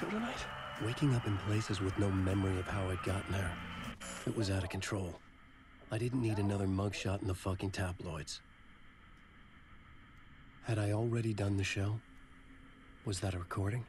show tonight? Waking up in places with no memory of how I'd gotten there. It was out of control. I didn't need another mugshot in the fucking tabloids. Had I already done the show? Was that a recording?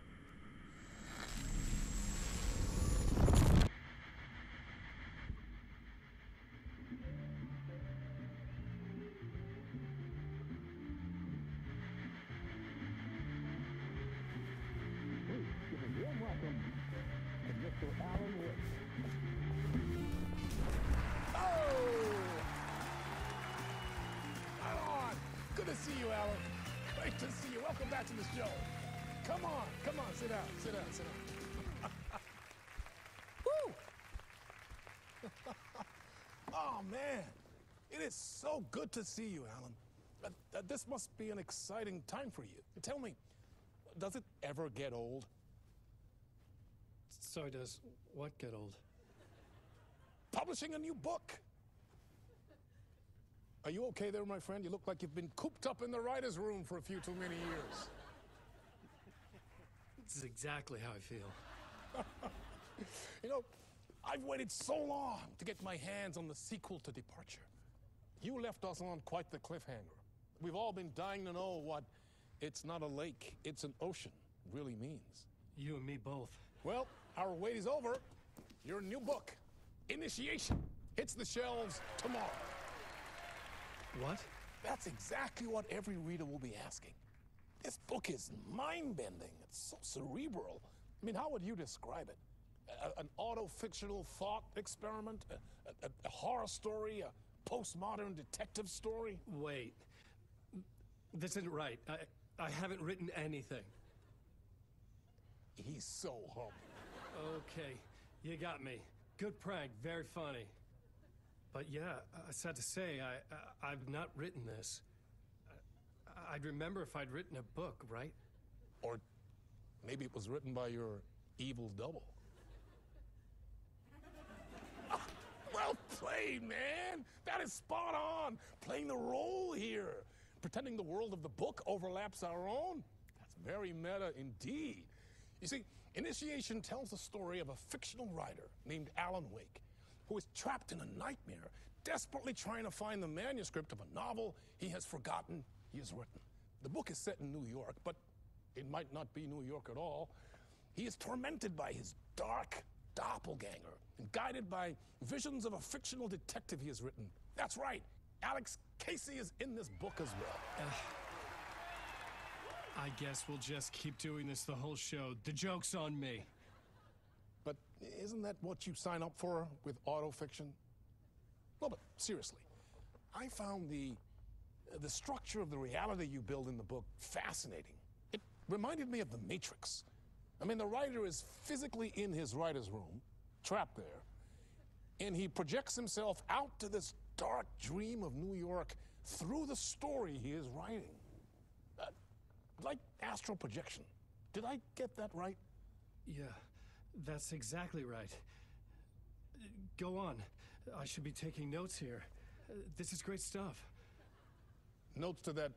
To see you, Alan. Great to see you. Welcome back to the show. Come on, come on, sit down, sit down, sit down. Woo! oh man, it is so good to see you, Alan. Uh, uh, this must be an exciting time for you. Tell me, does it ever get old? So does what get old? Publishing a new book. Are you okay there, my friend? You look like you've been cooped up in the writer's room for a few too many years. This is exactly how I feel. You know, I've waited so long to get my hands on the sequel to Departure. You left us on quite the cliffhanger. We've all been dying to know what it's not a lake, it's an ocean really means. You and me both. Well, our wait is over. Your new book, Initiation, hits the shelves tomorrow. What? That's exactly what every reader will be asking. This book is mind bending, it's so cerebral. I mean, how would you describe it? A- an auto fictional thought experiment? A, a- a horror story? A postmodern detective story? Wait. This isn't right. I, I haven't written anything. He's so humble. Okay, you got me. Good prank, very funny. But yeah, I sad to say, I, I I've not written this. I, I'd remember if I'd written a book, right? Or maybe it was written by your evil double. Well played, man. That is spot on. Playing the role here. Pretending the world of the book overlaps our own. That's very meta indeed. You see, Initiation tells the story of a fictional writer named Alan Wake who is trapped in a nightmare, desperately trying to find the manuscript of a novel he has forgotten he has written. The book is set in New York, but it might not be New York at all. He is tormented by his dark doppelganger and guided by visions of a fictional detective he has written. That's right, Alex Casey is in this book as well. I guess we'll just keep doing this the whole show. The joke's on me. Isn't that what you sign up for with autofiction? No, but seriously, I found the the structure of the reality you build in the book fascinating. It reminded me of The Matrix. I mean, the writer is physically in his writer's room, trapped there, and he projects himself out to this dark dream of New York through the story he is writing. Uh, like astral projection. Did I get that right? Yeah, that's exactly right. Go on. I should be taking notes here. This is great stuff. Notes to that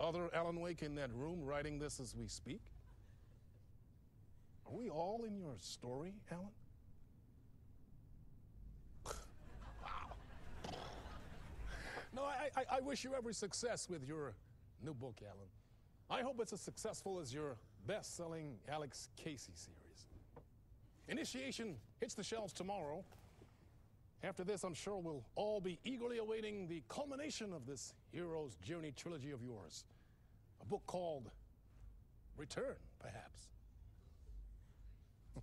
other Alan Wake in that room writing this as we speak? Are we all in your story, Alan? wow. No, I, I, I wish you every success with your new book, Alan. I hope it's as successful as your best selling Alex Casey series. Initiation hits the shelves tomorrow. After this, I'm sure we'll all be eagerly awaiting the culmination of this hero's journey trilogy of yours. A book called Return, perhaps.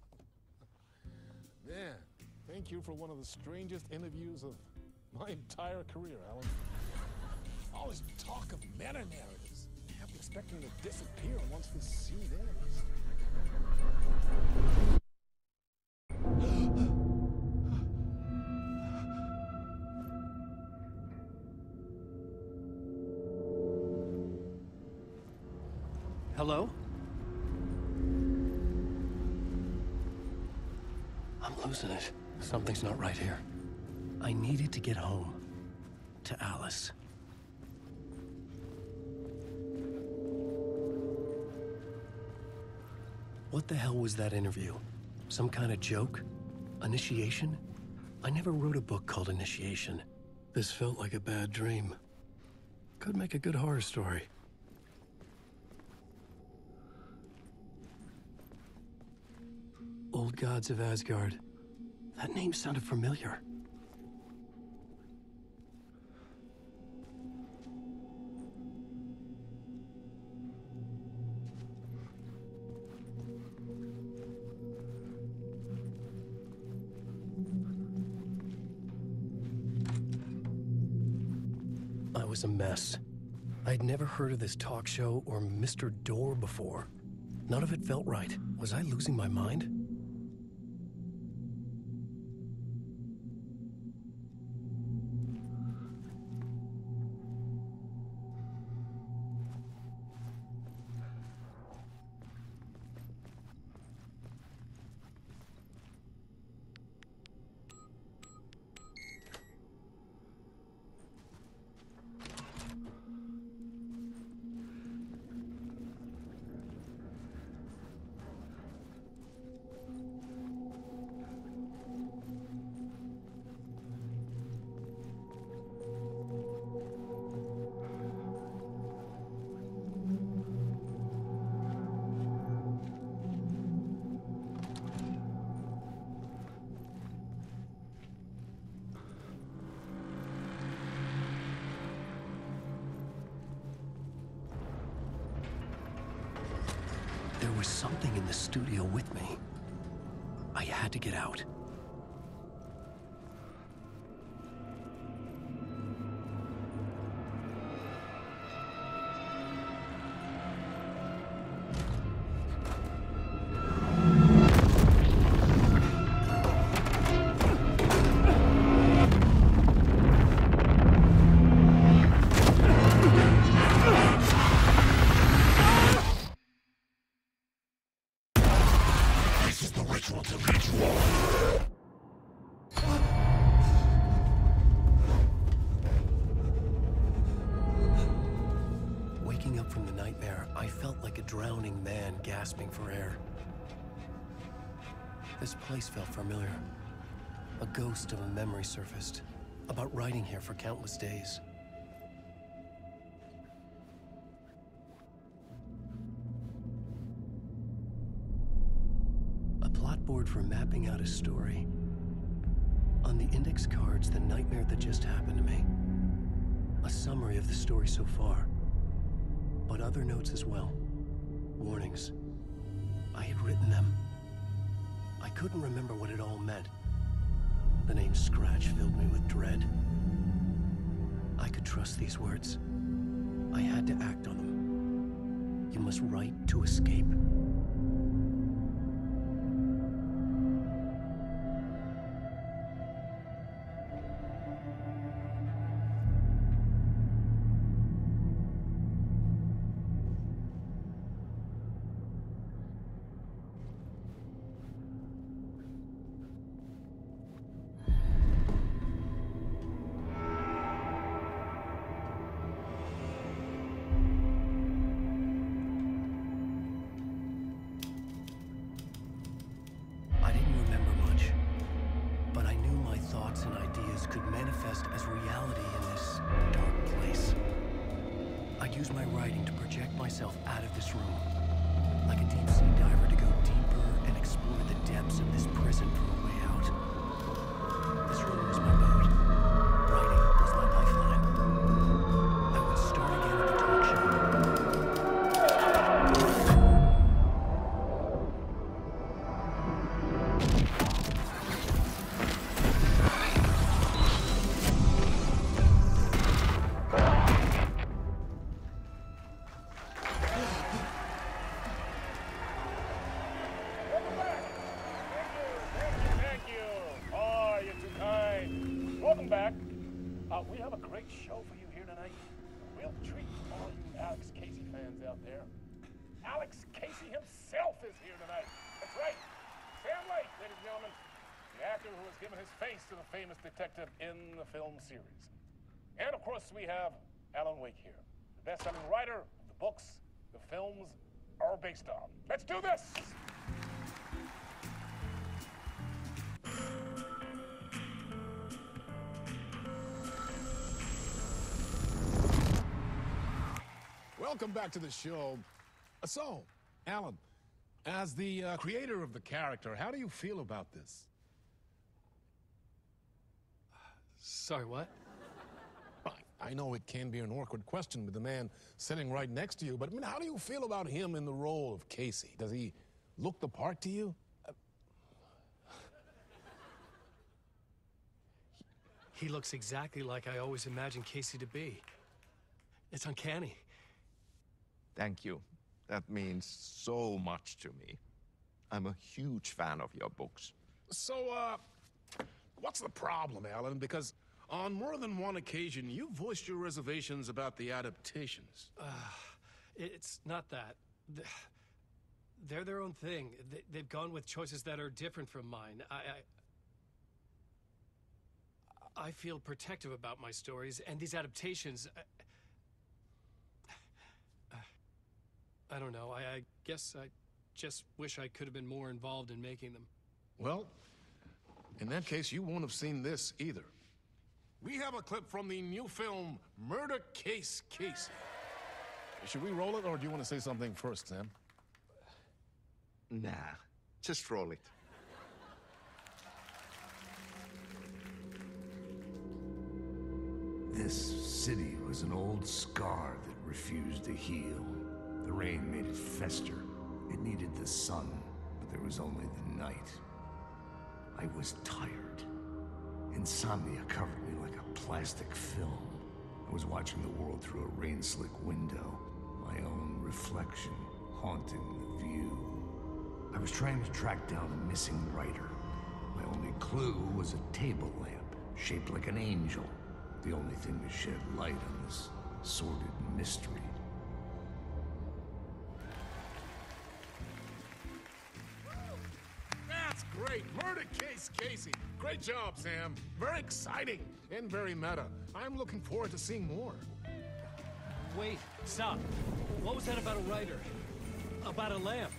Man, thank you for one of the strangest interviews of my entire career, Alan. All this talk of meta narratives. I'm expecting to disappear once this scene ends. Losing it. Something's not right here. I needed to get home. To Alice. What the hell was that interview? Some kind of joke? Initiation? I never wrote a book called Initiation. This felt like a bad dream. Could make a good horror story. Old Gods of Asgard. That name sounded familiar. I was a mess. I'd never heard of this talk show or Mr. Door before. None of it felt right. Was I losing my mind? Something in the studio with me. I had to get out. Like a drowning man gasping for air. This place felt familiar. A ghost of a memory surfaced, about riding here for countless days. A plot board for mapping out a story. On the index cards, the nightmare that just happened to me. A summary of the story so far but other notes as well. Warnings. I had written them. I couldn't remember what it all meant. The name Scratch filled me with dread. I could trust these words. I had to act on them. You must write to escape. Could manifest as reality in this dark place. I'd use my writing to project myself out of this room, like a deep sea diver to go deeper and explore the depths of this prison for a way we have a great show for you here tonight. We'll treat all you Alex Casey fans out there. Alex Casey himself is here tonight. That's right. Sam Lake, ladies and gentlemen. The actor who has given his face to the famous detective in the film series. And of course, we have Alan Wake here, the best-selling writer of the books the films are based on. Let's do this! Welcome back to the show. Uh, So, Alan, as the uh, creator of the character, how do you feel about this? Sorry, what? I- I know it can be an awkward question with the man sitting right next to you, but I mean, how do you feel about him in the role of Casey? Does he look the part to you? He looks exactly like I always imagined Casey to be. It's uncanny. Thank you. That means so much to me. I'm a huge fan of your books. So, uh, what's the problem, Alan? Because on more than one occasion, you voiced your reservations about the adaptations. It's not that. They're their own thing. They- They've gone with choices that are different from mine. I, I, I feel protective about my stories, and these adaptations. I, I don't know. I, I guess I just wish I could have been more involved in making them. Well, in that case, you won't have seen this either. We have a clip from the new film, Murder Case Casey. Should we roll it, or do you want to say something first, Sam? Nah, just roll it. This city was an old scar that refused to heal. The rain made it fester. It needed the sun, but there was only the night. I was tired. Insomnia covered me like a plastic film. I was watching the world through a rain-slick window, my own reflection haunting the view. I was trying to track down a missing writer. My only clue was a table lamp shaped like an angel, the only thing to shed light on this sordid mystery. Great job, Sam. Very exciting and very meta. I'm looking forward to seeing more. Wait, stop. What was that about a writer? About a lamp?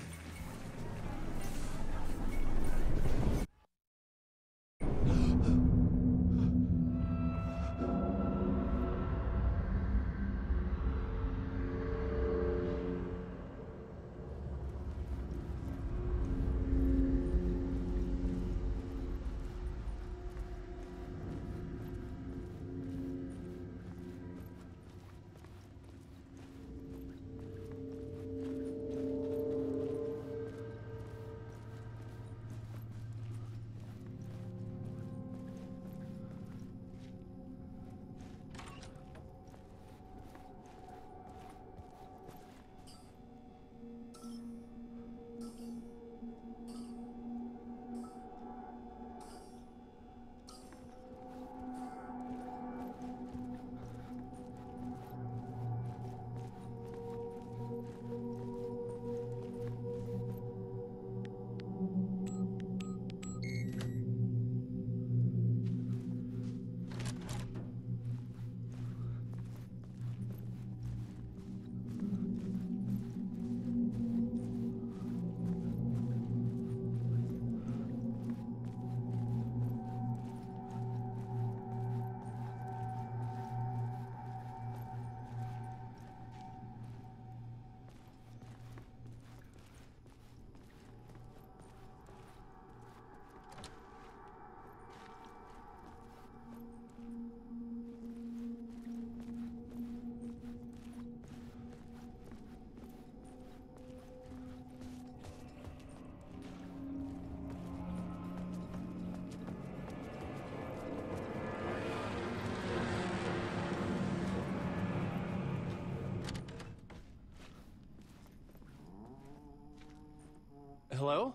Hello?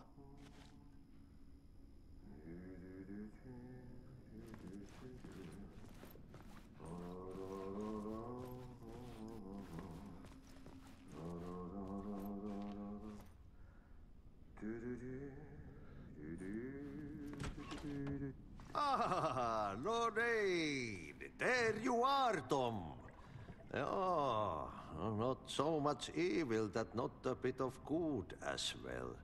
Ah, Lorraine! There you are, Tom. Oh, not so much evil that not a bit of good as well.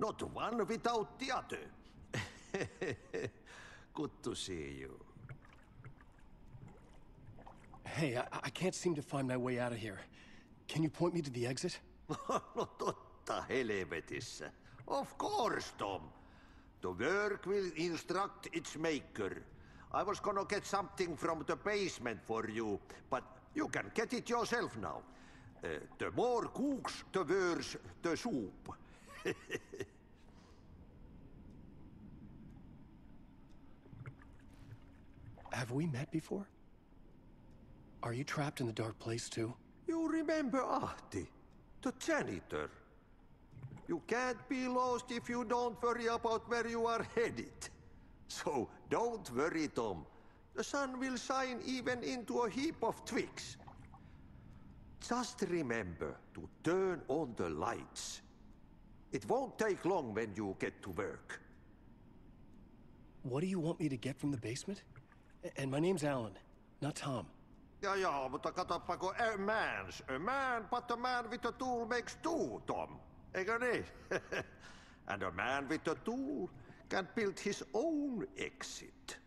Not one without the other. good to see you. Hey, I, I can't seem to find my way out of here. Can you point me to the exit? no totta helvetissä. Of course, Tom. The work will instruct its maker. I was gonna get something from the basement for you, but you can get it yourself now. Uh, the more cooks, the worse the soup. Have we met before? Are you trapped in the dark place too? You remember Ahti, the janitor. You can't be lost if you don't worry about where you are headed. So don't worry, Tom. The sun will shine even into a heap of twigs. Just remember to turn on the lights. It won't take long when you get to work. What do you want me to get from the basement? A- And my name's Alan, not Tom. Ja, ja, mutta katoppa kun a man's a man, but a man with a tool makes two, Tom. Eikö niin? and a man with a tool can build his own exit.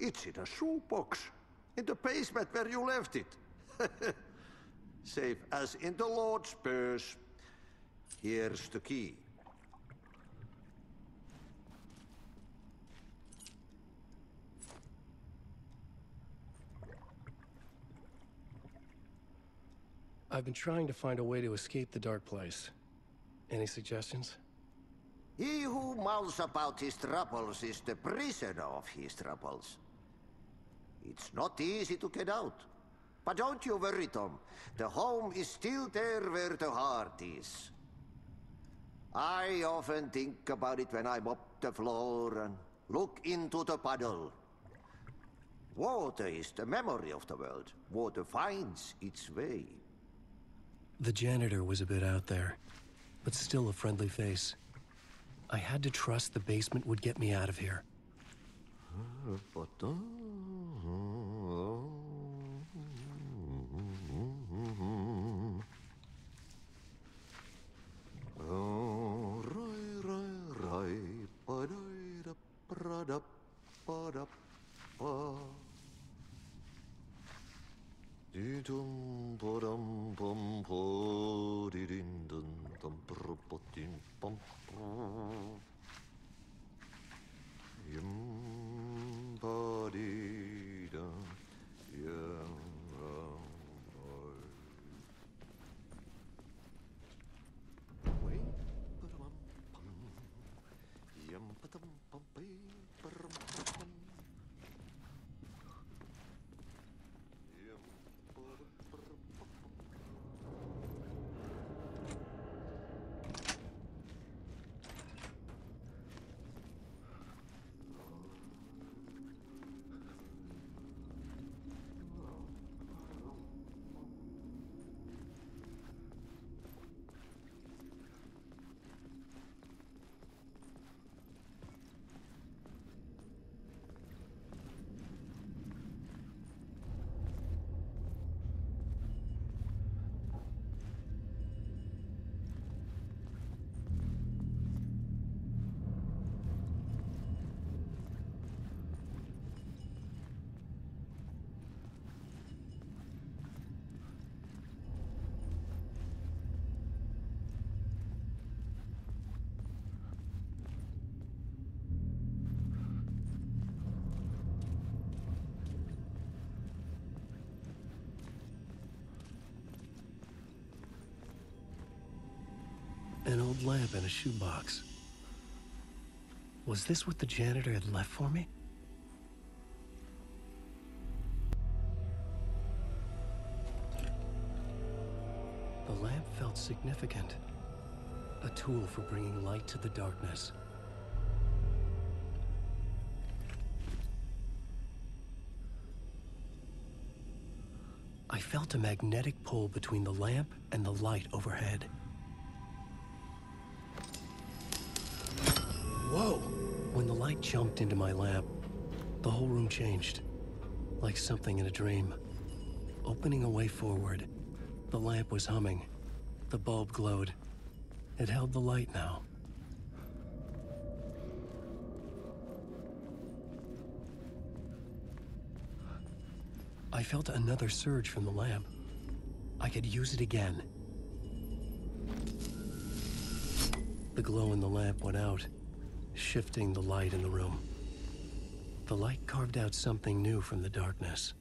It's in a shoebox, in the basement where you left it. Safe as in the Lord's purse. Here's the key. I've been trying to find a way to escape the dark place. Any suggestions? He who mouths about his troubles is the prisoner of his troubles. It's not easy to get out. But don't you worry, Tom. The home is still there where the heart is. I often think about it when I mop the floor and look into the puddle. Water is the memory of the world. Water finds its way. The janitor was a bit out there, but still a friendly face. I had to trust the basement would get me out of here. Ah, oh. Pra-da, pa-da, pa. Di-dum, ba-dum, bum, di-din, dun, dum, brr, ba-din, bum, brr. An old lamp in a shoebox. Was this what the janitor had left for me? The lamp felt significant. A tool for bringing light to the darkness. I felt a magnetic pull between the lamp and the light overhead. jumped into my lap. The whole room changed, like something in a dream. Opening a way forward, the lamp was humming. The bulb glowed. It held the light now. I felt another surge from the lamp. I could use it again. The glow in the lamp went out, shifting the light in the room. The light carved out something new from the darkness.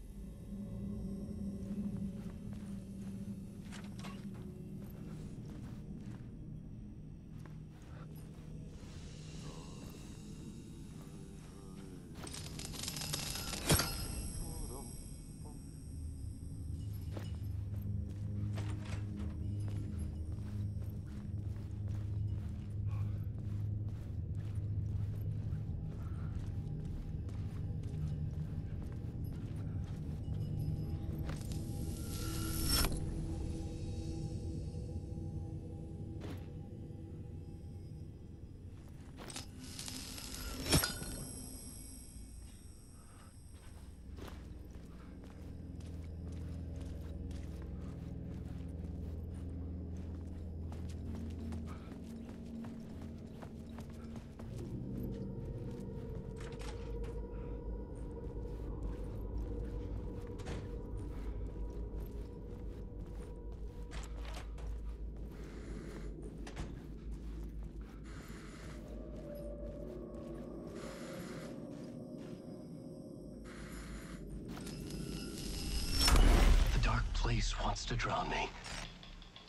To drown me.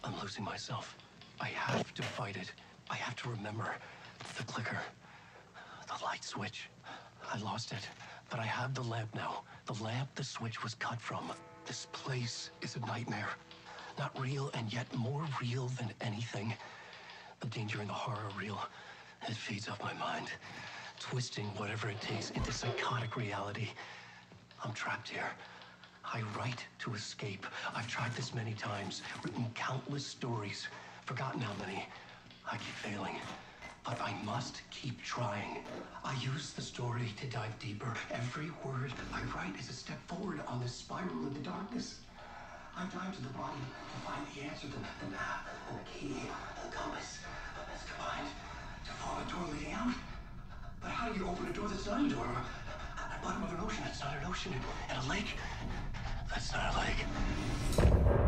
I'm losing myself. I have to fight it. I have to remember the clicker, the light switch. I lost it, but I have the lamp now. The lamp the switch was cut from. This place is a nightmare. Not real, and yet more real than anything. The danger and the horror real. It feeds off my mind, twisting whatever it takes into psychotic reality. I'm trapped here. I write to escape. I've tried this many times, written countless stories, forgotten how many. I keep failing. But I must keep trying. I use the story to dive deeper. Every word I write is a step forward on this spiral into darkness. I dive to the bottom to find the answer, the, the map, the key, the compass. It's combined to form a door leading out. But how do you open a door that's not a door? At the bottom of an ocean that's not an ocean. And a lake that's not like...